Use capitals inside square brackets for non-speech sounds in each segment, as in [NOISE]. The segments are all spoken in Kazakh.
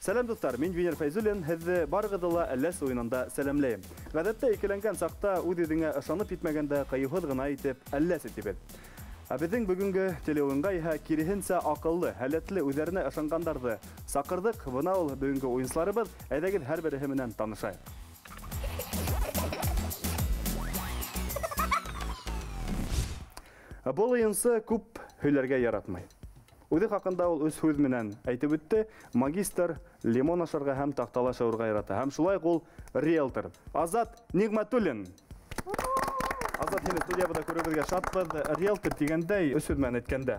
Сәлем достар, мин Венер Файзуллин, һеҙҙе барығыҙҙы әлләс уйынында сәләмләйем. Ғәҙәттә икеләнгән саҡта үҙ үҙеңә ышанып итмәгәндә ҡыйыуһыҙ ғына. Ә беҙҙең бөгөнгө телеуынға иһә киреһенсә аҡыллы, һәләтле, үҙҙәренә ышанғандарҙы саҡырҙыҡ. Бына ул бөгөнгө уйынсыларыбыҙ. Әйҙәгеҙ һәр береһе менән танышайыҡ. Был уйынсы күп һөйләргә яратмай. Үҙе хаҡында ул өс һүҙ менән әйтеп. Магистр лимон ашарға һәм таҡтала шыуырға ярата. Һәм шулай ул риэлтор. Азат Нигмәтуллин. Азат, һине студиябыҙа күреүебеҙгә шатбыҙ. Риэлтор тигәндәй, өс һүҙ менән әйткәндә,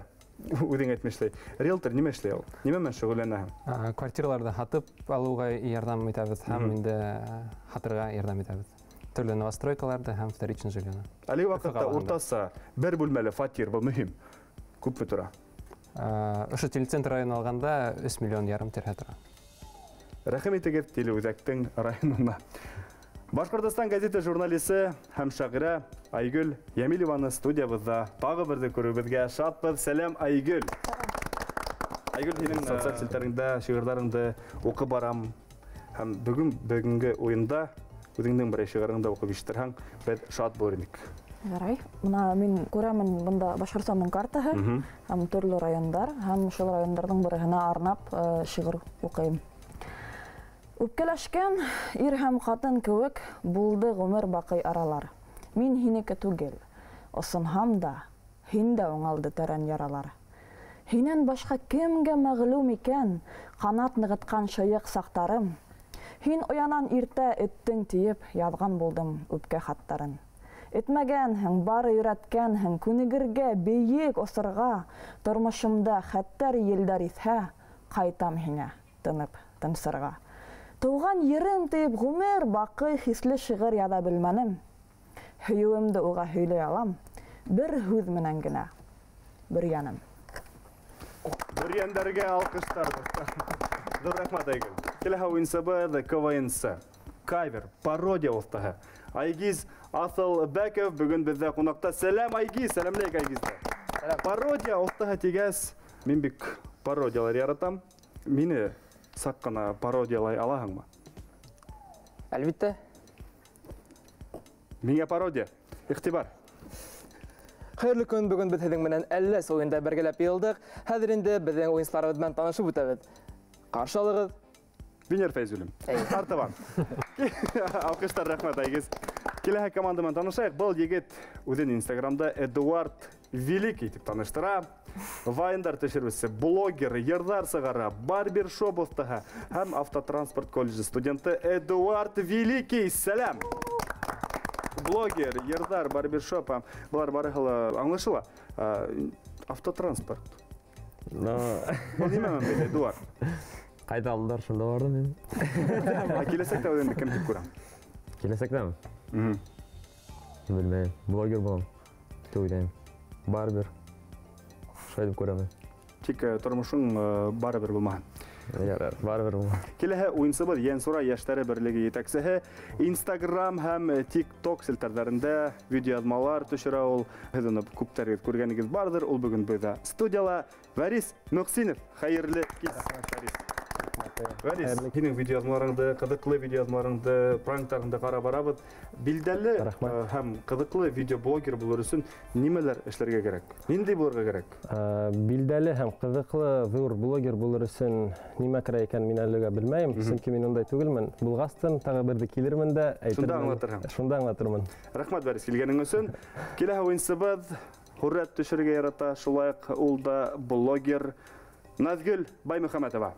үҙең әйтмешләй. Риэлтор нимә эшләй ул? Нимә менән шөғөлләнәһең? А, Квартираларҙы һатып алыуға ярҙам итәбеҙ һәм инде һатырға ярҙам итәбеҙ. Төрлө новостройкаларҙы һәм вторичный ваҡытта Өфө ҡалаһында. уртаса бер бүлмәле фатир, был мөһим. Күпме тора? А, Ошо телецентр районы алғанда 3 миллион ярым тирһә тора. Рәхим итегеҙ Телеүҙәктең районына. Башҡортостан газеты журналисы һәм шағирә Айгөл Йәмилованы студиябыҙҙа тағы берҙе күреүебеҙгә шатбыҙ. Сәләм, Айгөл. Айгөл, һинең социаль селтәреңдә шиғырҙарыңды уҡып барам. Һәм бөгөн бөгөнгө уйында үҙеңдең берәй шиғырыңды уҡып ишетерһәң, беҙ шат инек. Ярай. Мына мин күрәмен бында Башҡортостандың картаһы һәм төрлө райондар һәм шул райондарҙың береһенә арнап э, шиғыр уҡыйым. Үпкәләшкән ир һәм ҡатын кеүек булды ғүмер баҡый аралар. Мин һинеке түгел, осонһам да, һин дә уңалды тәрән яралар. Һинән башҡа кемгә мәғлүм икән ҡанат нығытҡан шыйыҡ саҡтарым? Һин оянан иртә эттең тиеп яҙған булдым үпкә хаттарын. Этмәгәнһең, бары өйрәткәнһең, күнегергә, бейек осорға, тормошомда хәттәр елдәр иҫһә, ҡайтам һиңә, тынып, тынсырға. Тыуған ерем тиеп ғүмер баҡый хисле шиғыр яҙа белмәнем. Һөйөүемде уға һөйләй алам, бер һүҙ менән генә, бер яным. Бүрйәндәргә алҡыштар. Ҙур рәхмәт Айгөл. Киләһе уйынсыбыҙ КВНсы. Кавер, пародия оҫтаһы. Айгиз Аҫыл Бәков бөгөн беҙҙә ҡунаҡта. Сәләм Айгиз, сәләмләйек Айгизды. Пародия оҫтаһы тигәс, мин бик пародиялар яратам. Мине саҡ ҡына пародиялай алаһыңмы? Әлбиттә. Миңә пародия. Иғтибар. Хәйерле көн бүген беҙ һеҙҙең менән әлләс уйында бергәләп йыйылдыҡ. Хәҙер инде беҙҙең уйынсыларыбыҙ менән танышып үтәбеҙ. Ҡаршы алығыҙ. Венер Фәйзуллин. Артабан. Алҡыштар рәхмәт Айгиз. Киләһе команда менән танышайыҡ. Был егет үҙен Инстаграмда Эдуард Великий итеп таныштыра. Вайндар төшөрөүсе, блогер, йырҙар сығара, барбершоп оҫтаһы һәм автотранспорт колледжы студенты Эдуард Великий. Сәләм! Блогер, йырҙар, барбершоп, һәм былар барыһы ла аңлашыла. А, Автотранспорт. Нимә менән бәйле, Эдуард? ҡайҙалдар шунда бардым мин. А Киләсәктә үҙеңде кем дип күрәм? Киләсәктәме? Мгм. Белмәйем. Блогер булам. Дип уйлайым. Барбер. Күрәм. Тик э, тормошоң э, барыбер булмаһын. Ярар, барбер булам. Киләһе уйынсыбыҙ Йәнсура йәштәре берлеге етәксеһе Instagram һәм TikTok селтәрҙәрендә видеояҙмалар төшөрә ул. Һеҙ уны күптәрегеҙ күргәнегеҙ бардыр. Ул бөгөн беҙҙә студияла Вәрис Мөхсинов. Хәйерле кис. Вәрис. Вәрис, һинең видеояҙмаларыңды, ҡыҙыҡлы видеояҙмаларыңды, пранктарыңды ҡарап барабыҙ. Билдәле э, һәм ҡыҙыҡлы видеоблогер булыр өсөн нимәләр эшләргә кәрәк? Ниндәй булырға кәрәк? Ә, Билдәле һәм ҡыҙыҡлы ҙур блогер булыр өсөн нимә кәрәк икән мин әлегә белмәйем, сөнки мин ундай түгелмен. Булғастын, тағы берҙе килермен дә әйтермен. аңлатырһың. Шунда аңлатырмын. Рәхмәт Вәрис килгәнең өсөн. [LAUGHS] Киләһе уйынсыбыҙ һүрәт төшөргә ярата, шулай уҡ ул да блогер Наҙгөл Баймөхәмәтова.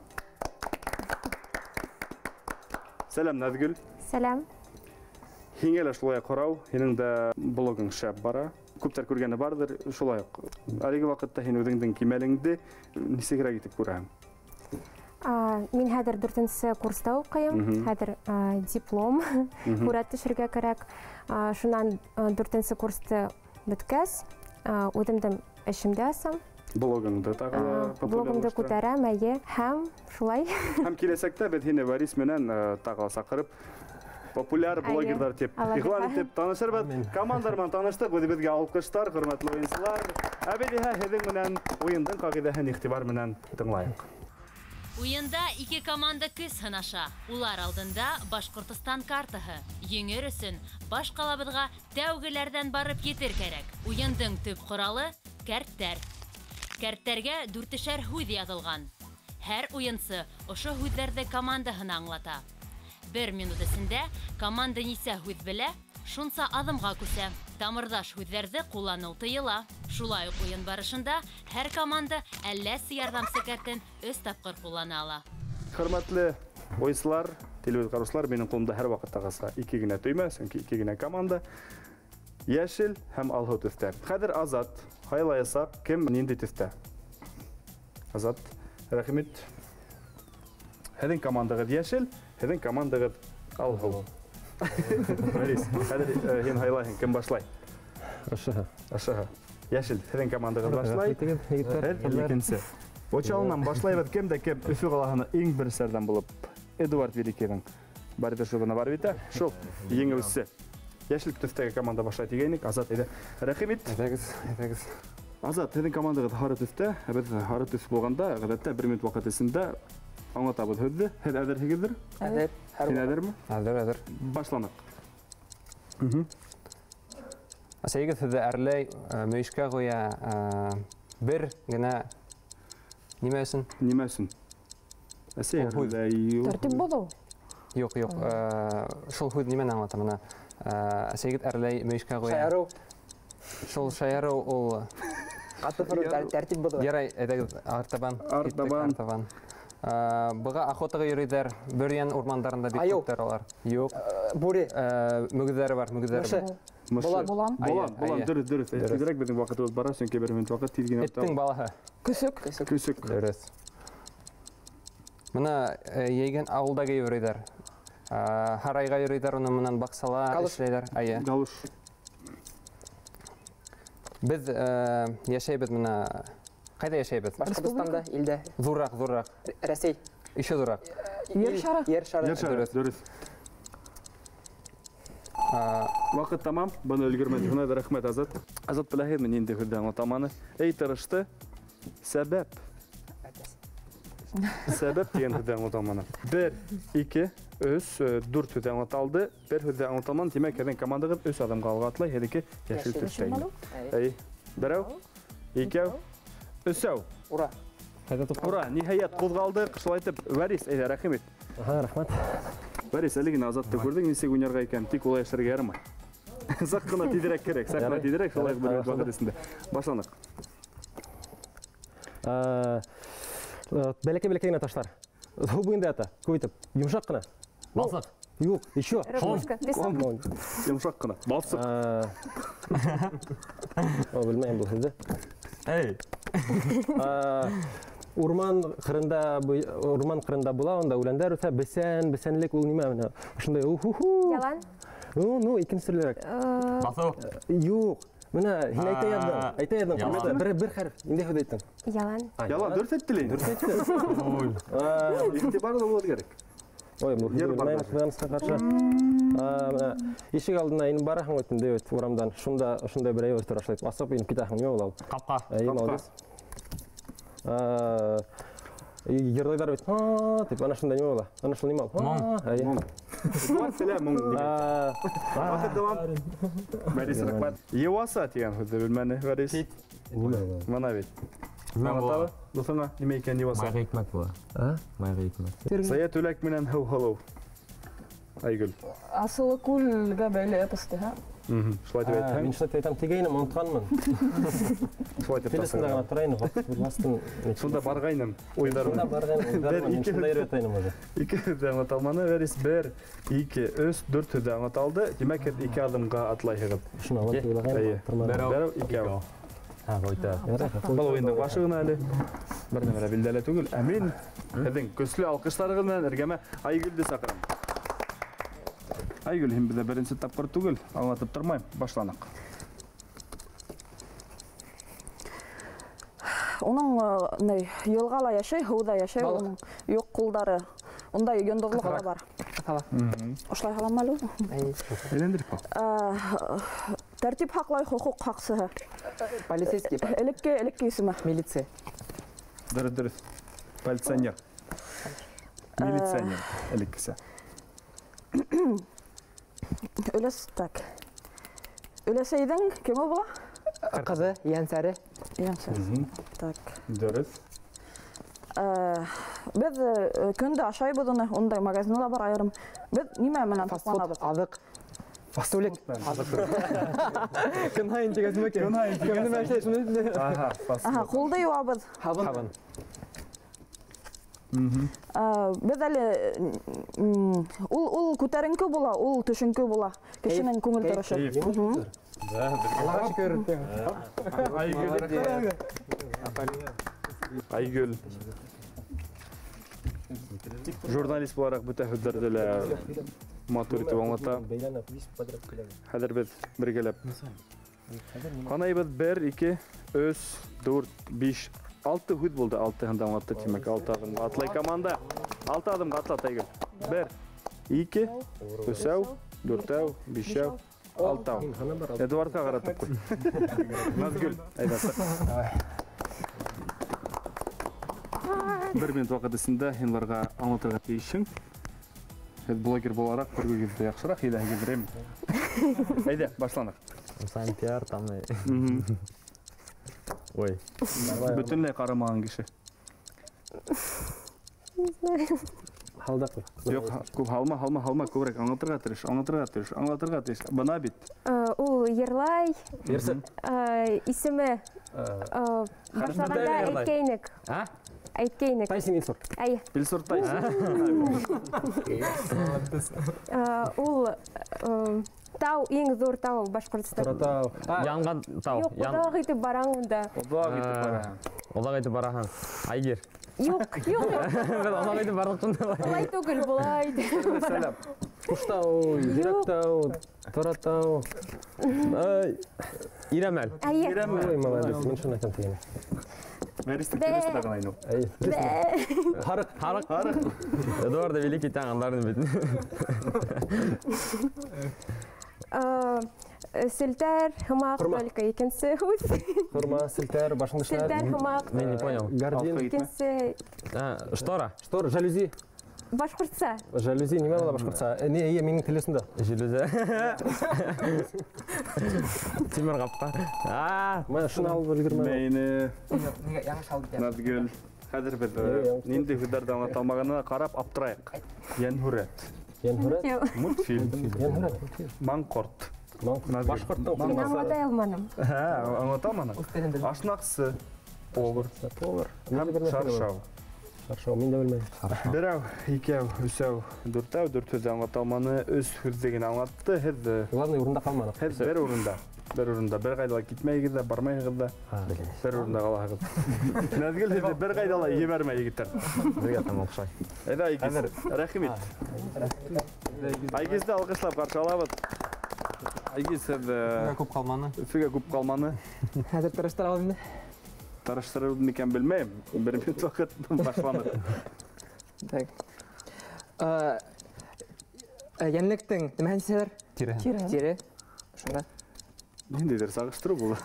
Сәләм, Наҙгөл. Сәләм. Һиңә лә шулай ҡарау, һинең дә блогың шәп бара. Күптәр күргәне бардыр, шулай уҡ. Әлеге ваҡытта һин үҙеңдең кимәлеңде нисегерәк итеп күрәһең? Мин хәҙер дүртенсе курста уҡыйым. Мгм. Хәҙер а, диплом кәрәк. А, Шунан а, дүртенсе курсты бөткәс, а, үҙемдең эшемде асам. Блогыңды тағы блогымды популярлаштыра. күтәрәм әйе һәм шулай һәм киләсәктә беҙ һине варис менән тағы саҡырып популяр блогерҙар тип иғлан итеп танышырбыҙ командар менән таныштык үҙебеҙгә алҡыштар хөрмәтле уйынсылар ә беҙ иһә һеҙҙең менән уйындың ҡағиҙәһен иғтибар менән тыңлайыҡ Уйында ике команда көс һынаша. Улар алдында Башҡортостан картаһы. Еңер өсөн баш ҡалабыҙға тәүгеләрҙән барып етер кәрәк. Уйындың төп ҡоралы — кәрттәр. Кәрттәргә дүртешәр һүҙ яҙылған. Һәр уйынсы ошо һүҙҙәрҙе командаһына аңлата. Бер минут эсендә команда нисә һүҙ белә, шунса аҙымға күсә. Тамырҙаш һүҙҙәрҙе ҡулланыу тыйыла. Шулай уҡ уйын барышында һәр команда әлләсе ярҙамсы кәртен өс тапҡыр ҡуллана ала. Хөрмәтле уйынсылар, телевизор ҡараусылар, минең ҡулымда һәр ваҡыттағаса ике генә төймә, сөнки ике генә команда. Йәшел һәм алһыу төҫтә. Хәҙер Азат һайлаясаҡ, кем ниндәй төҫтә? Азат, рәхмәт. Һеҙҙең командағыҙ йәшел, һеҙҙең командағыҙ алһыу. Мәрис, хәҙер э, һин һайлайһың, кем башлай? Ошоһо. Ашыһы. Йәшел, һеҙҙең командағыҙ башлай. Һеҙ икенсе. Очалынан башлайбыҙ. Кем дә кем Өфө ҡалаһына иң берсәрҙән булып Эдуард Великийҙың бариташыбына барып итә. Шул еңеүсе. Йәшлек төҫтәге команда башлай тигәйнек. Азат ит. Әйҙәгеҙ, әйҙәгеҙ. Азат, һеҙҙең командағыҙ һары төҫтә. Ә Беҙ һары төҫ булғанда, ғәҙәттә бер минут ваҡыт эсендә аңлатабыҙ һеҙҙе. Һеҙ әҙерһегеҙҙер? Әҙер, һәр Һин ваҡыт. әҙерме? Әҙер, әҙер. Башланыҡ. Әсәйегеҙ һеҙҙе әрләй, ә, мөйөшкә ҡуя, ә, бер генә нимә өсөн? Нимә өсөн? Әсәй, Ул һүҙ. әрләй- Тәртип боҙоу. Юҡ, юҡ. ә, Шул нимәне аңлата бына? Ә, Әсәйегеҙ әрләй, мөйөшкә ҡуя. Шаярыу, Шул шаяроу ул ҡаты фырыу, тәр- тәртип боҙоу. Ярай, әйҙәгеҙ, артабан. Артабан. артабан. Ә, Быға охотаға йөрөйҙәр, Бөрйән урмандарында бик күптәр алар. Юҡ. Э, Бүре, Ә, Мөгөҙҙәре бар, мышы, бар. Болан. Болан. Болан, болан, дөрөҫ. Дөрөҫ. Тиҙерәк беҙҙең ваҡытыбыҙ бара, сөнки бер минут ваҡыт тиҙ генә Эттең балаһы. Көсөк. көсөк. Көсөк. Дөрөҫ. Бына э, йәйген ауылдагы йөрөйҙәр. Уны менән баҡсала эшләйҙәр. Айы. Галуш. Беҙ э, йәшәйбеҙ бына Ҡайҙа йәшәйбеҙ? Башҡортостанда, илдә, Ҙурыраҡ, ҙурыраҡ. Рәсәй. Еще ҙурыраҡ. Ер шары. Ер шары. Дөрөҫ. дөрөҫ. Ваҡыт тамам. Быны өлгөрмәдек. Шуна да рәхмәт, Азат. Азат беләһегеҙме нинди һүҙҙе аңлатаманы? Эй, тырышты. Сәбәп. Сәбәп дигән һүҙҙе аңлатаманы. Бер, ике, өс, э, дүрт һүҙҙе аңлаталды. Бер һүҙҙе аңлатаман. Тимәк, һеҙҙең командағыҙ өс аҙымға алға йәшел Йәшел. төҫтә ине. Әй, икәү, өсәү. Ура. Ура, итеп, Вәрис, әйҙә, рәхим ит. Аха, рәхмәт. Вәрис, әле генә Азатты күрҙең, нисек уйнарға икән, тик улай эшләргә ярамай. Саҡ ҡына тиҙерәк кәрәк, саҡ ҡына Ярай. тиҙерәк, шулай Ярай, бер минут башланыҡ. ваҡыт эсендә. Башланыҡ. Ә, э, Бәләкәй-бәләкәй генә таштар. Буйында ята, күп итеп. Йомшаҡ Балсыҡ. Юҡ, еще. Рыбушка. Песок. Йомшаҡ ҡына. Балсыҡ. Ә, О, белмәйем был һүҙҙе. Эй, Ә, Урман ҡырында, буй- урман ҡырында була, онда үләндәр үҫә, бесән, бесәнлек ул нимә менә. Ошондай. Ялан. Ну, ну, икенсе төрлөрәк. Э, баҫыу. Юҡ. Менә һин әйтә яҙҙың, А, әйтә яҙҙың. ялан. Ҡаршы, Бер бер хәреф. Ниндәй һүҙ әйттең? Ялан. А, Ялан, дөрөҫ әйтте Иғтибарлы булырға кәрәк. Ой, кызганычка каршы. Ишек алдына инеп бараһың бит инде бит урамдан. Шунда ошондай бер әйбер тора шулай. Асып инеп китәһең, нимә ул? Ҡапҡа. Әй, Капка. Йырлайҙар бит. «Ха!» дип, ана шундай нимә була. Ана шул нимә ул? Моң. «Ха!» Әй. Эдуард Сәләм, моң Мына. Мен нимә икән йыуаса? Майға икмәк була. Майға икмәк. Сая Түләк менән Һыу һылыу. Айгөл. Асылы күлгә бәйле эпосты, һә? Мгм. Шулай Мин әйтһәң, шулай әйтәм, тигәйнем, онотҡанмын. шулай дип Телесендә генә тасыра. тора инем, булмастын. Шунда барғайным аңлаталманы, аңлаталды. Һеҙ ике аҙымға атлайһығыҙ. Шуны алып Эйе. уйлағайным, торманы. Берәү, икәү. Һә, ҡойта. Ярай, Был уйындың башы ғына әле. Бер нәмә лә билдәле түгел. Ә мин һеҙҙең көслө алҡыштарығыҙ менән эргәмә Айгөлдө саҡырам. Айгөл, һин беҙҙә беренсе тапҡыр түгел, аңлатып тормайым. Башланыҡ. Оның э, не елғала яшай, Балық. оның юк кулдары. Ондай йондорлык бар. Катала. Ошолай халамы әле? Әйләндереп кал. Тәртип хаклай хукук хаксыһы. Полицейский. Элекке элекке. Милиция. Дөрес, дөрес. Полиционер. Милиционер. Элеккесе. Өлес [CLEARS THROAT] так. Өлесейдің кеме була? Кызы, янсары. Янсы. Так. Дөрес. Без э, көндө ашайбыз уны, ондай магазинлар бар айрым. Без неме менен Фастфуд, токланабыз? азык. Фастулик. [LAUGHS] Көн хайын тегесме кен. Көн хайын. Көн мәшә шуны. Аха, фас. Аха, юабыз. Хабын. Э, Без әле м, ул ул күтәренке була, ул төшенке була. Кешенең күңел Кәйф, торышы. Журналист буларак бөтә һүҙҙәрҙе лә матур итеп аңлата. Хәҙер беҙ бергәләп. Ҡанайбыҙ бер, ике, өс, дүрт, биш, алты һүҙ булды. Алтыһында аңлатты, тимәк, алты аҙымға атлай команда. Алты аҙымға атлат, Айгөл. Бер, ике, өсәү, дүртәү, бишәү, алтау. Эдуардқа ҡаратып ҡуй. [LAUGHS] Наҙгөл, әйҙә Бер минут ваҡыт эсендә һин уларға аңлатырға. Һеҙ блогер булараҡ күргегеҙҙе яҡшыраҡ һөйләһегеҙ берәйме? Әйҙә, башланыҡ. Сам пиар там. Ой. Бөтөнләй ҡарамаған кеше. Халдак. Юҡ, күп һалма, һалма, һалма, күберәк аңлатырға тырыш, аңлатырға тырыш, аңлатырға тырыш. Бына бит. Ерлай Ерсен. э, исеме э, башлағанда Ерлай. әйткәйнек. А? Әйткәйнек. Тайсин Билсортай. э, ул э, тау, ең зур тау Башҡортостан. Таратау. Янған тау. Ян... оҙаҡ итеп бараң унда. Оҙаҡ итеп бара. Оҙаҡ итеп бараһың. Айгер. Беҙ оҙаҡ итеп бардыҡ шунда. былай түгел, былай [LAUGHS] Таратау. Ай. Иремәл. Әйе. Ой, молодец. Мен шуны айтам тигән. Мәристік Бә. келесі дағын айну. Ай. Харык. Харык. Эдуарда великий таңандарын бит. Э, һымаҡ, Форма. только икенсе һүҙ. Форма, селтәр, башыңда Селтәр, эшләр. һымаҡ, Мен не понял. Гардин. Штора. Штор, жалюзи. Башҡортса. Жалюзи нимә була башҡортса? Э, Не, эйе, минең телесендә. Железа. Тимер ҡапҡа. А, Мен шуны алып яңы шалды икән? Наҙгөл. Хәҙер беҙ ниндәй һүҙҙәрҙе аңлата алмағанына ҡарап аптырайыҡ. Йәнһүрәт, Йәнһүрәт. мультфильм, Йәнһүрәт. маңҡорт. Ман- Башҡорттың Мин аңлата аңлатаманы. Ашнаҡсы, повар Повар. шаршау. Дә белмәйем. Берәү, икәү, өсәү, дүртәү, дүрт һүҙ аңлата алманы, һүҙҙе генә аңлатты. Һеҙ э, Главный урында калмадык. һеҙ бер урында. Бер урында, бер ҡайҙа ла китмәйегеҙ ҙә, бармайһығыҙ ҙа, бер урында ҡалаһығыҙ. Наҙгөл [LAUGHS] һеҙҙе бер ҡайҙа ла ебәрмәй егеттәр. бергә там оҡшай. Әйҙә, Айгиз, рәхим ит. Айгизде алҡышлап ҡаршы алабыҙ. Айгиз, һеҙ э, Күп ҡалманы. Өфөгә күп ҡалманы. Хәзер тырыштыра инде. Минут ваҡыт [LAUGHS] башланыр. Так. Э, э, Йәнлектең нәмәһен сәләр? Тире. Тире. Ниндәйҙер сағыштырыу был.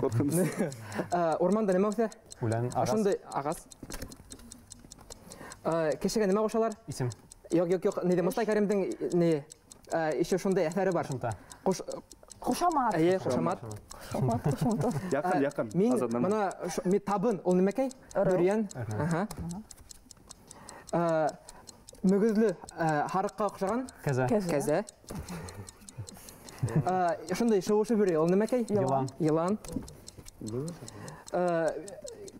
Ҡурҡыныс. [LAUGHS] Э, Урманда нәмә үҫә? Үлән, ағас, Ошондай ағас. Кешегә нәмә ҡушалар? исем, Юк, юк, юк. Ниде Мостай Кәримдең не еще шундай әҫәре бар. Хушамат. Яҡын, яҡын. Мин Азадлана. бына ш- ми табын? Ырыу. Бөрйән. Аһа. Э, Мөгөҙлө э, һарыҡҡа оҡшаған Кәзә, Кәзә. ул нимәкәй? йылан, Йылан. Э,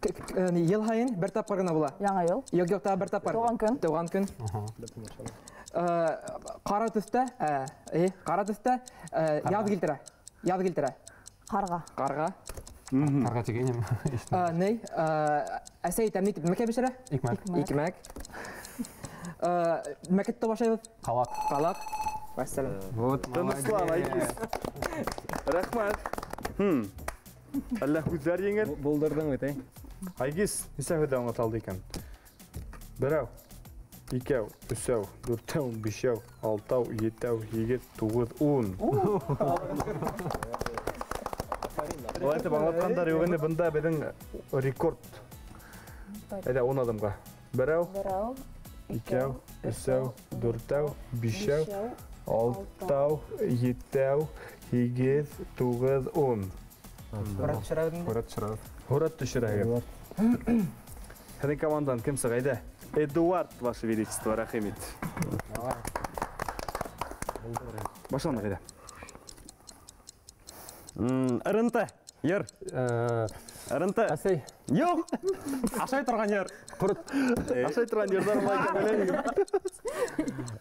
к- к- э, Йыл һайын бер тапҡыр гына була. Яңа йыл. Юк, юк, тағы бер тапҡыр. Тыуған көн. Тыуған көн. Э, Ҡара төҫтә, э, э, э, яҙ килтерә. Яҙ килтерә. Ҡарға. Ҡарға. ҡарға тигәйнем. Э, Ней, э, әсәй тәмле итеп нимәкә бешерә? Икмәк, Икмәк. Э, Мәкеттә башлайбыҙ. ҡалаҡ. Ҡалаҡ. Вәссәләм. Вот, Тыныслан, Айгиз. Рәхмәт. Хм. Әллә һүҙҙәр еңел? Булдырдың бит, әй. Айгиз, нисәһе аңлаталды икән? Берәү, икәү, өсәү, дүртәү, бишәү, алтау, етәү, егет, туғыҙ, ун. Былай итеп аңлаткандар юк инде бында беҙҙең рекорд. Әйҙә, ун аҙымға. Берәү, Берәү, икәү, өсәү, дүртәү, бишәү, алтау, туғыҙ, ун. Һурат төшерәбеҙме? Һурат төшөрәбеҙ. Һурат төшөрәһегеҙ. Һеҙҙең командан кем сығайҙы? Эдуард, Ваше Величество. Башланыҡ әйҙә. М, ырынты ер. Э, ырынты Әсәй, юк [LAUGHS] ашай торган ер Ашай икән, беләм.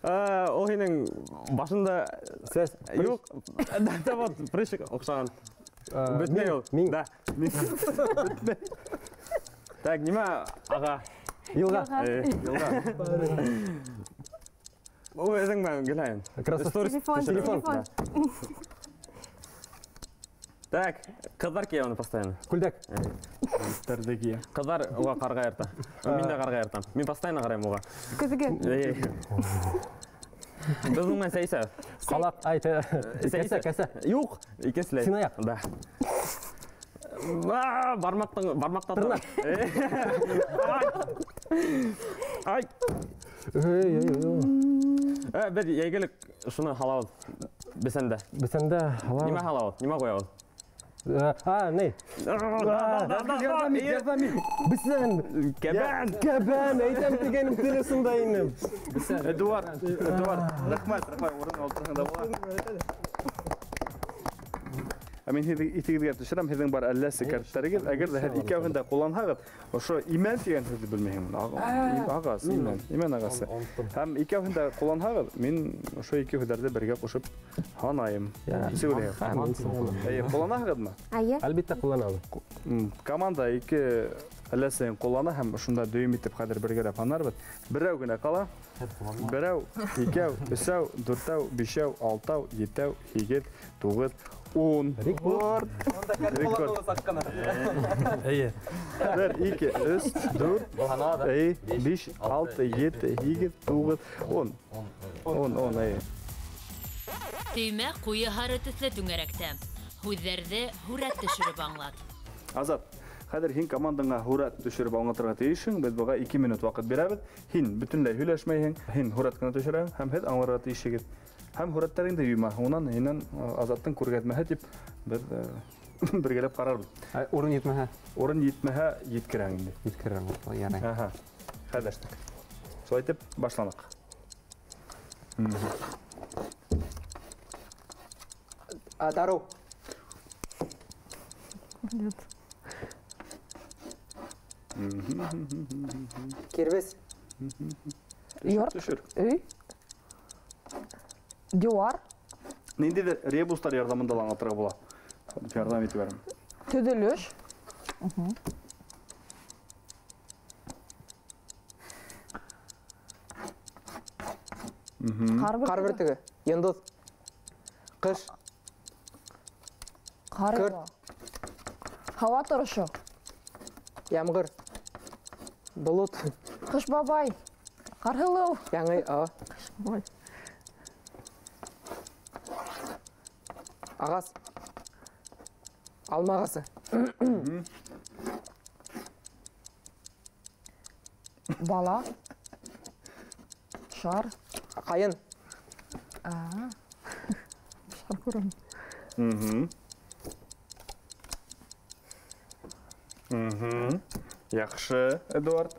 Э, ол һинең [LAUGHS] башында сәс. юк да вот прыщик оҡшаған Э, да. [LAUGHS] Так нимә аға Гөләйен Красавчик. Сторис Телефон, телефон. так ҡыҙҙар кейә уны постоянно Күлдәк. Кия. ҡыҙҙар уға ҡарға йырта мин дә ҡарға йыртам мин постоянно ҡарайым уға Көҙгө. Без уңай сәйсә. Ҡалаҡ, ай, тә- кәсә, кәсә. Юҡ, икенселәй. Синаяҡ. Да. А, бармаҡтың, бармаҡта тора. Ай. Беҙ йәйгелек шуны һалабыҙ бесәндә. Бесәндә һала. Нимә һалабыҙ? Нимә ҡуябыҙ? Э, А, ни? Бесән. Кәбән. Кәбән, әйтәм тигәнем телесында инем. Эдуард, Эдуард, рәхмәт, рәхмәт, урын алдырғанда була. Ә һеҙ итегеҙгә төшөрәм, һеҙҙең бар әлләсе кәрттәрегеҙ. Әгәр ҙә һеҙ икәүһен дә ҡулланһағыҙ, ошо имән һүҙҙе белмәйһеңме? Ағас, имән, имән ағасы. Һәм икәүһен дә ҡулланһағыҙ, мин ошо ике һүҙҙәрҙе бергә ҡушып һанайым. Нисек уйлайһығыҙ? Әйе, ҡулланаһығыҙмы? Айы. Әлбиттә ҡулланабыҙ. М, команда ике әләсен ҡуллана һәм шунда дөйөм итеп хәҙер бергәләп һанарбыҙ. Берәү генә ҡала. Берәү, икәү, өсәү, дүртәү, бишәү, алтау, етәү, һигеҙ, туғыҙ, ун. Рекорд. Ике, өс, дүрт, әйе, биш, алты, ете, һигеҙ, туғыҙ, ун. Он, он, әйе. Төймә ҡуйы һары төҫлө түңәрәктә. Һүҙҙәрҙе һүрәт төшөрөп аңлат. Азат, хәҙер һин командаңа һүрәт төшөрөп аңлатырға тейешһең. Беҙ быға ике минут ваҡыт бирәбеҙ. Һин бөтөнләй һөйләшмәйһең, һин һүрәт кенә төшөрәһең һәм һеҙ аңларға тейешһегеҙ. Һәм һүрәттәреңде йыйма. Унан һинән э, Азаттың күргәҙмәһе тип беҙ э, [LAUGHS] бергәләп ҡарарбыҙ. Ә, Урын етмәһә, Урын етмәһә, еткерәң инде. еткерерəm. Ярай. Аһа. Хәҙәштек. Шулай итеп башланыҡ. А, Дару. Кирбес. Йорт, Төшөр. Өй, диуар, Ниндәйҙер ребустар ярҙамында ла аңлатырға төҙөлөш, ҡар Ҡар бөртөгө, бөртөгө. Йондоҙ. Ҡыш. ҡар көрт. яуа. һауа торошо, Ямғыр. Болот. ҡыш бабай, ҡарһылыу, Яңы. а. Ағас. Алма ағасы. бала, шар, Қайын. шар күрәм. Мгм. Мгм. Яҡшы, Эдуард.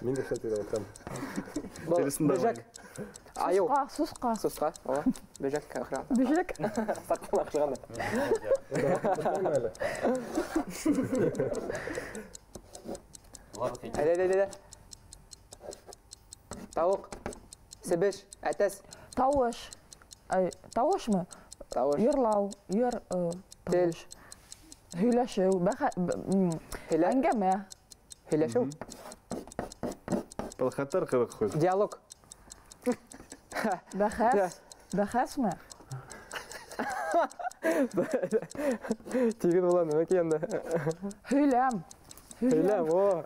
Мин дә шәт итәм. Бұл Сусҡа, Сусқа. Бөжәк. Охран. бешек, Саҡлан аҡшығанда. Әйдә, әйдә, әйдә. Тауыҡ. Себеш. Әтәс. тауыш, Ай, тауышмы? Тауыш. Йырлау, йыр, э, тауыш. м, Һөйлә. әңгәмә, Һөйләшеү. Был хәтәр ҡыҙыҡ һүҙ. Диалог. Бәхәс, бәхәсме? Тегін бола неме енді. Һөйләм. Өйләм, о.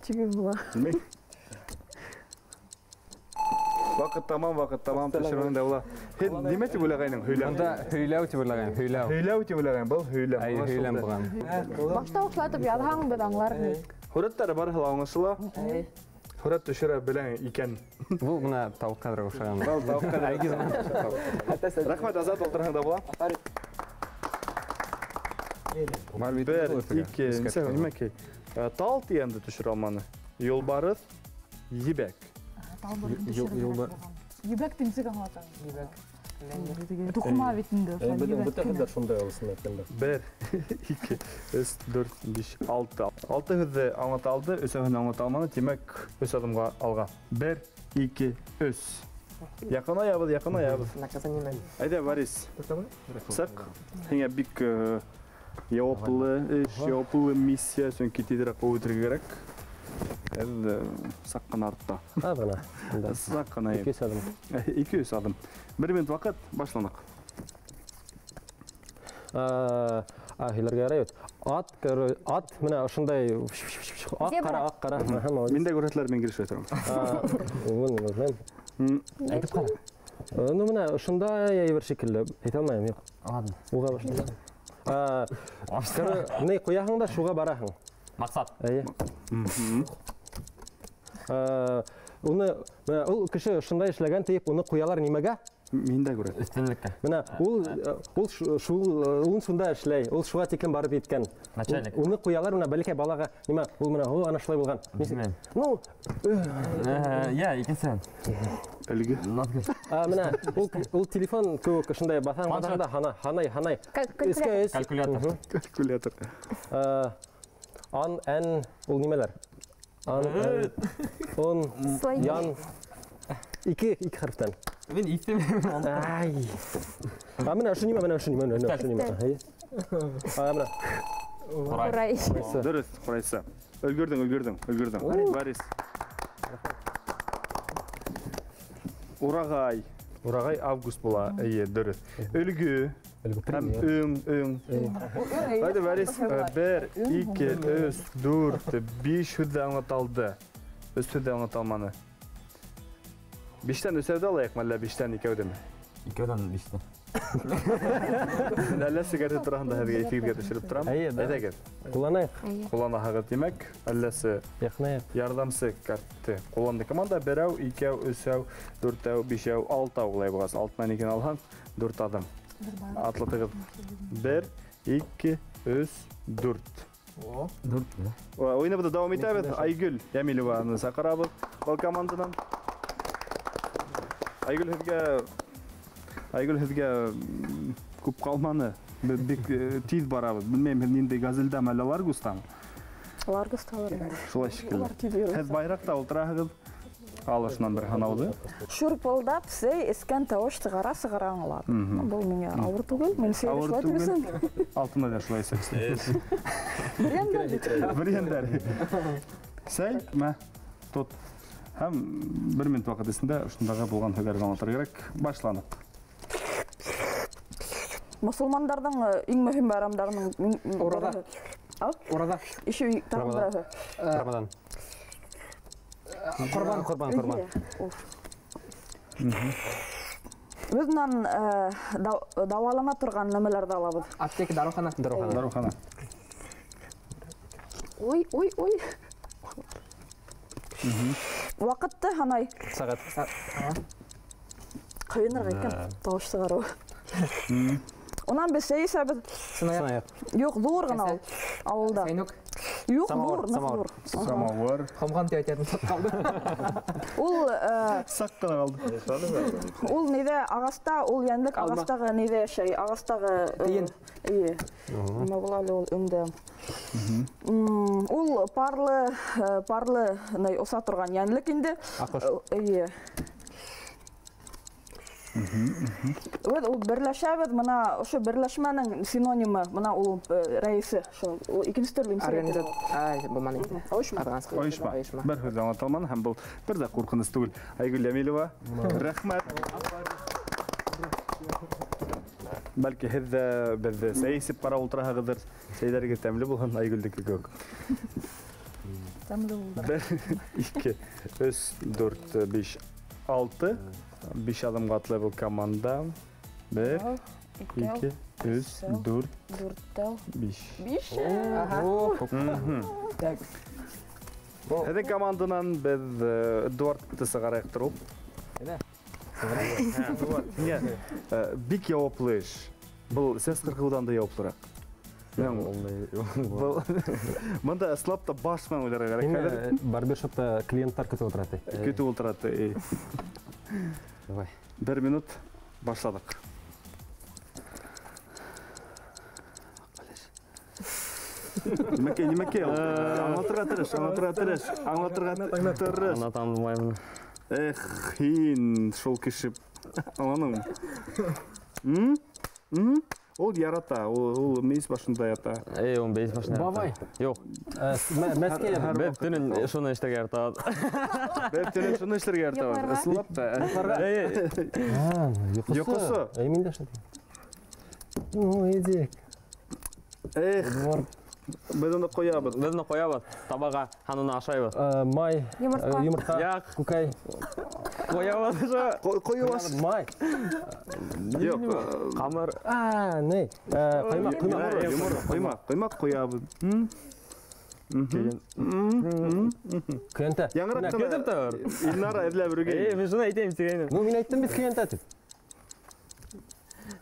Тиген була. Білмеймін. Вақыт тамам, вақыт тамам, тәшіріңде бола. Хен, неме деп ойлағайның, хөйләм? Анда хөйләү тип уйлаган, хөйләү. Хөйләу деп ойлағайын, бұл хөйләм. Ай, хөйләм булган. Башта укшатып ядһаң бит аңлар ни. Хүрәттәре бар хыл Хүрәт төшерә белән икән. Бу мына тавыккадыр охшаган. Бал тавыкка айгиз. Рахмат Азат бит. Бер, ике, нисә, нимә ки? Тал тигәнде төшерә алманы. Юлбарыс, ебәк. Юлбар. Ебәк тимсек аңлатам. Ебәк. Тухма бит инде. Бөтәһе шундай. Бер, ике, өс, дүрт, биш, алты. Алты һүҙҙе аңлата өсәүһен аңлата алманы. Тимәк, өс аҙымға алға. Бер, ике, өс. Яҡынаябыҙ, яҡынаябыҙ. Наказание Әйҙә, Борис. Һиңә бик э, эш, яуаплы миссия, үтергә кәрәк. Әле саҡ ҡына артта. Аз гына. Инде. Саҡ ҡына. Ике сәгать. Ике өс аҙым. Бер минут ваҡыт, башланыҡ. А, а, һөйләргә ярай бит. Ат, ат менә ошондай ак Зебра. кара, ак кара. Аһа, молодец. Мин дә күрһәтләр, мин кирешә торам. А, ул не знаю. М, Әйтеп кара. Ну менә ошондай әйбер шикелле. Әйтә алмайм, юк. Ладно. А, короче, не куяһың да шуга бараһың. Мақсат. Мгм. А, Уны, ул кеше ошондай эшләгән тиеп, уны куялар нимәгә? Мин дә күрәм. Өстөнлөккә. Менә ул ул шу- шул ул шунда эшләй. Ул шуга тиклем барып еткән. Начальник. Уны куялар менә бәләкәй балага, нимә? Ул менә ул ана шулай булган. Білмеймін. Ну, Э, Я, икенсен. Өлгө. Назгүр. а менә ул ул телефон кебек ошондай басаң басаң да хана, ханай, ханай. Калькулятор. Калькулятор. Ан, эн, ул нимәләр? Ан, он, ян. Ике, ике хәрефтән. Мен истемеймін. Ай. А ошо нимә, менә ошо нимә, менә ошо нимә. Ай. А менә. Урай. Дөрес, ҡурайса. Өлгөрдөң, өлгөрдөң, өлгөрдөң. Борис. Урагай. Урагай август була. Эйе, дөрес. Өлгө. Һәм өң, өң. Haydi Борис, бер, ике, өс, дүрт, биш һүҙҙе аңлаталды. Өс һүҙҙе аңлаталманы. Биштән өсәүҙе алайыҡмы, әллә биштән икәүҙеме? Икеуден биште. [LAUGHS] Әллә сигарет тураһында һеҙгә эфиргә төшөрөп торам. Әйе, да. Әйҙәгеҙ. Кулланайыҡ, Ҡулланаһығыҙ, тимәк, әлләсе яҡынайыҡ. ярҙамсы картты ҡулланды. Команда берәү, икәү, өсәү, дүртәү, бишәү, алтау улай булғас. Алтынан икән алһаң, дүрт аҙым. Атлатығыҙ. Бер, ике, өс, дүрт. Дүрт. Уйныбыҙҙы дауам итәбеҙ. Айгөл Йәмилованы саҡырабыҙ был команданан. Айгөл һеҙгә Айгөл һеҙгә м, күп ҡалманы. Беҙ бик э, тиҙ барабыҙ. Белмәйем, һеҙ ниндәй газелдәме әллә Ларгустамы? Ларгусталар. Шулай шикелле. Һеҙ байраҡта ултыраһығыҙ. Ал ошонан бер һанауҙы. Шурпылдап сей эскән тауыш сығара аңлар. Был миңә ауыр түгел. Мин сей Ауыр түгелсен. Алтында да шулай сәксен. Бирәм дә. Биргәндәр. Сәй, мә, тот. Һәм бер минут ваҡыт эсендә ошондағы булған һөнәрҙе аңлатырға кәрәк. Башланыҡ. Мусулмандарҙың э, иң мөһим байрамдарының. Ише тагын берәүһе. Рамадан. Ҡорбан, ҡорбан, ҡорбан. Без менән э, да- дауалана торган нәмәләрҙе алабыҙ. Аптека, дарухана. Дарухана. Дарухана. Ой, ой, ой. Ваҡытты һанай. Сәғәт. Ҡыйынырға икән тауыш сығарыу. Унан без сей исәбеҙ. Сынаяҡ. Сынаяҡ. Юҡ, ҙур ғына ул ауылда. Юҡ, Самауыр, ҙур, ныҡ самауыр. Самауыр. Ҡомған тип әйтәтем. Қалды. [LAUGHS] Ул э, Саҡ ҡына ҡалды. ул ниҙә ағаста, йәнлек Алма. ағастағы ниҙә йәшәй, ағастағы э. Нимә була әле ул өңдә? М, Ул парлы, э, парлы ней оса торган йәнлек инде. Ул берләшәбеҙ, мына ошо берләшмәнең синонимы, мына ул төрлө имсәлек. Организат. Ай, булманы. Ойшма. Ойышма. Бер һүҙ аңлаталманы һәм был бер ҙә ҡурҡыныс түгел. Айгөл Йәмилова, рәхмәт. Бәлки һеҙ ҙә беҙҙе сәйесеп ҡарап ултыраһығыҙҙыр. Сәйҙәрегеҙ тәмле булһын, Айгөлдөкө кеүек. Тәмле булды. Бер, [LAUGHS] ике, өс, дүрт, биш, алты. Аҙымға атлай был команда. Ике, өс, өсәү. дүрт, дүртәү, биш. биш. Мгм. Һеҙҙең команданан э, Эдуардты һиңә э, бик яуаплы эш. Был сәс ҡырҡыуҙан да [LAUGHS] Был Мында ысынлап та баш менән уйларға кәрәк. Хәҙер Һиңә барбершопта клиенттар көтіп отырады. көтү ултыраты. э. Давай. Бер минут башладык. Нимәкәй, нимәкәй? Аңлатырға тырыш, аңлатырға тырыш, аңлатырға тырыш. Танымаймын. Эх, кеше аңланыңмы? М? М? Ул ярата, ул ул мейес башында ята. Эй, он бейс башына. Бабай. Юк. Ә, с- Мә- Мәскәй. Бет түнін шуны та. [LAUGHS] А, Йоҡосо. Йоҡосо. Әй, мин дә шулай. Ну. Эх, без уны коябыз. Без уны коябыз. Табаға, ашайбыз. Ә, Май, Як, күкәй. коябыз уже. Коябыз. Май. Камыр. А, не. Коймак коябыз. М? Кейін. Көйәнтә. Яңыраҡ Көтөп кенә тор. Илнара Эй, йөргән. мен шуны әйтәйем сигәйнем. Ну, мин әйттем бит көйәнтә тип.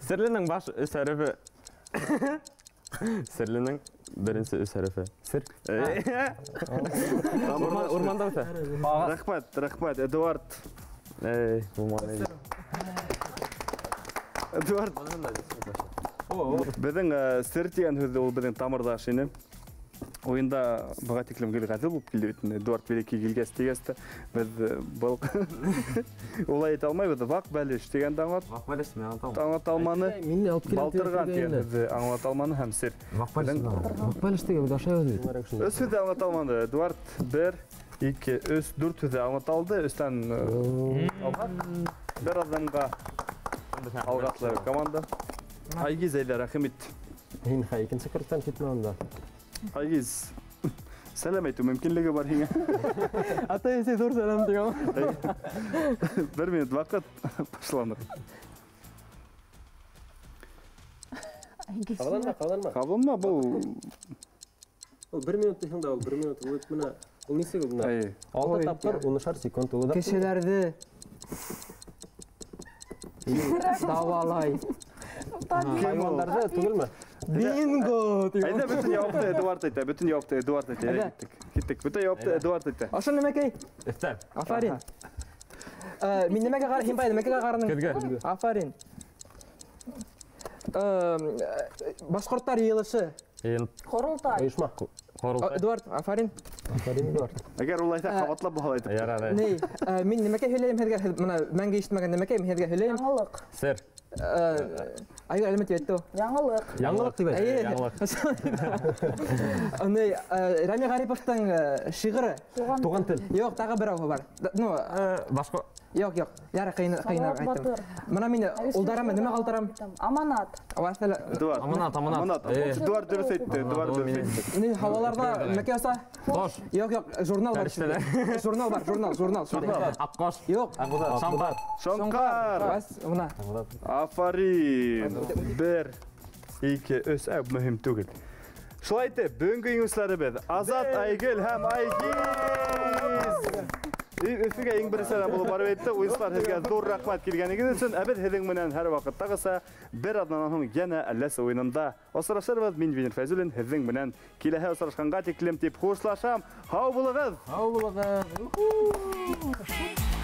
Серлінің баш өс әрефе. Әрефе. Сер. Урман, урманда үсә. Рәхмәт, рәхмәт, Эдуард. Эй, булмады. Эдуард. Э, сер тигән һүҙ ул беҙҙең тамырҙаш ине. Ойында гел ғәҙел булып килде бит. инде. Эдуард э, был улай әйтә алмайбыҙ. Ваҡ бәлеш аңлат, Вақпалеш, мен аңлатам. аңлата алманы. Балтырған аңлата алманы бит. Өс һүҙҙе аңлата алманы. Эдуард бер, ике, өс, дүрт һүҙҙе аңлата алды. Өстән алға. Бер аҙымға алғатлы команда. Айгиз ит. Һин хәй икенсе Айгиз, сәләм әйтеү мөмкинлеге бар әсәй зур сәлам дигән. Бер минут ваҡыт башланыр. Ҡаланма, ҡаланма. Ҡабылма был. Ул 1 минут тиһең дә ул 1 минут ул менә? Ай, Алты тапкыр 10 секунд ул да. Кешеләрде давалай. Хайвандарда түгелме? Бинго! Әйдә бөтен яуапты Эдуард бөтен яуапты Эдуард әйтә. Әйдә. Киттек. Киттек. Бөтен яуапты Эдуард әйтә. Аша нәмәкәй? Өстәл. Афарин. Э, Мин нәмәгә кар, һин бай нәмәгә карының? Көҙгә. Афарин. Ен Ҡоролтай. Ойошма. ҡоролтай. Эдуард, Афарин. Бар. Әгәр ул әйтә, ҡабатлап баһал әйтеп. Ярар. Ней, э, мин нәмәкәй һөйләйем һеҙгә, һеҙ бына мәңге ишетмәгән нәмәкәй, мин һеҙгә һөйләйем. Яңылыҡ. Сер. Ул. Яңылыҡ. Яңылыҡ тип әйт. Әйе. Яңылыҡ. Аны [LAUGHS] Рами Ғариповтың шиғыры. Туған тел. Юк, тағы берәүһе бар. Да- Ну. Яры ҡыйын ҡыйынлап Салауат әйттем. Батыр. Мына нимә ҡалтырам? Аманат. Юк, юк, журнал бар. Журнал бар, журнал, журнал. Юк. Шампар. Шоңҡар. Бас, мына. Афарин. Бер, ике, өс. Ә, мөһим түгел. Шулай бөгөнгө еңеүселәребеҙ Азат Айгөл һәм Айгиз. Иң беренсе сәлам булып барып әйтте. Уйынсылар һеҙгә ҙур рәхмәт килгәнегеҙ өсөн. Ә беҙ һеҙҙең менән һәр ваҡыттағыса бер аҙнанан һуң йәнә әлләсе уйынында осрашырбыҙ. Мин Венер Фәйзуллин һеҙҙең менән киләһе осрашҡанға тиклем тип хушлашам. Һау булығыҙ! Һау булығыҙ. Ку